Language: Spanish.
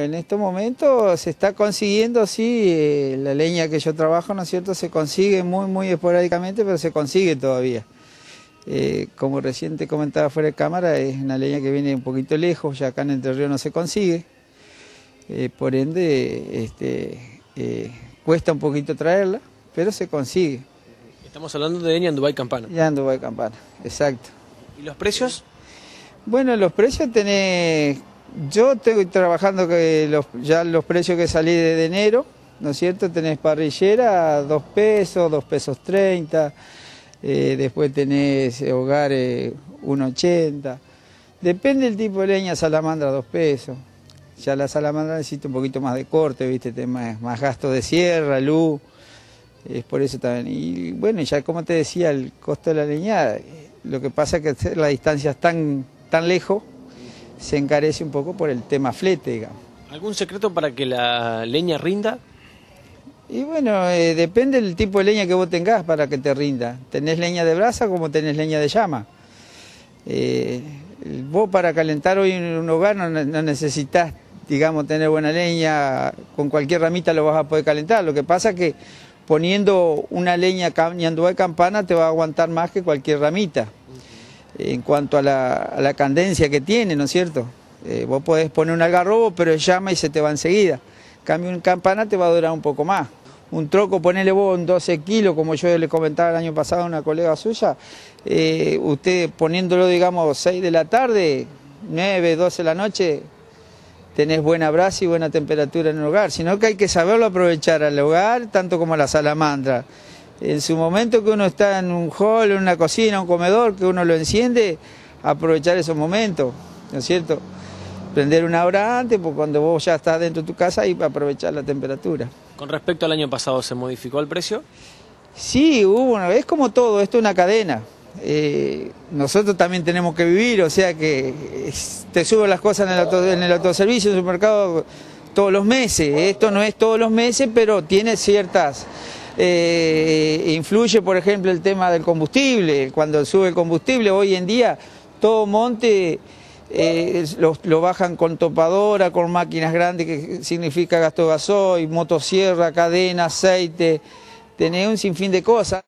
En estos momentos se está consiguiendo, sí, eh, la leña que yo trabajo, ¿no es cierto?, se consigue muy, muy esporádicamente, pero se consigue todavía. Eh, como recién te comentaba fuera de cámara, es una leña que viene un poquito lejos, ya acá en Entre Ríos no se consigue. Eh, por ende, este, cuesta un poquito traerla, pero se consigue. Estamos hablando de Ñandubay Campana. Ñandubay Campana, exacto. ¿Y los precios? Bueno, los precios tenés yo estoy trabajando que los, ya los precios que salí de enero, ¿no es cierto? Tenés parrillera, dos pesos, dos pesos treinta, eh, después tenés hogares 1,80. Depende del tipo de leña, salamandra dos pesos. Ya la salamandra necesita un poquito más de corte, ¿viste? Más, más gasto de sierra, luz. Es por eso también. Y bueno, ya como te decía, el costo de la leña, eh, lo que pasa es que la distancia es tan, tan lejos se encarece un poco por el tema flete, digamos. ¿Algún secreto para que la leña rinda? Y bueno, eh, depende del tipo de leña que vos tengas para que te rinda. Tenés leña de brasa como tenés leña de llama. Eh, vos para calentar hoy en un hogar no, necesitas, digamos, tener buena leña, con cualquier ramita lo vas a poder calentar. Lo que pasa es que poniendo una leña de campana te va a aguantar más que cualquier ramita en cuanto a la, candencia que tiene, ¿no es cierto? Eh, vos podés poner un algarrobo, pero llama y se te va enseguida. cambio, un campana te va a durar un poco más. Un troco, ponele vos en 12 kilos, como yo le comentaba el año pasado a una colega suya, eh, usted poniéndolo, digamos, 6 de la tarde, 9, 12 de la noche, tenés buena brasa y buena temperatura en el hogar, sino que hay que saberlo aprovechar al hogar, tanto como a la salamandra en su momento que uno está en un hall, en una cocina, un comedor, que uno lo enciende, aprovechar esos momentos, ¿no es cierto? Prender una hora antes, pues cuando vos ya estás dentro de tu casa y aprovechar la temperatura. Con respecto al año pasado, ¿se modificó el precio? Sí, hubo una vez como todo, esto es una cadena. Eh, nosotros también tenemos que vivir, o sea que te suben las cosas en el, en el autoservicio, en el supermercado todos los meses. Esto no es todos los meses, pero tiene ciertas eh, influye, por ejemplo, el tema del combustible. Cuando sube el combustible, hoy en día todo monte eh, lo, bajan con topadora, con máquinas grandes, que significa gasto gasoil, motosierra, cadena, aceite, tenés un sinfín de cosas.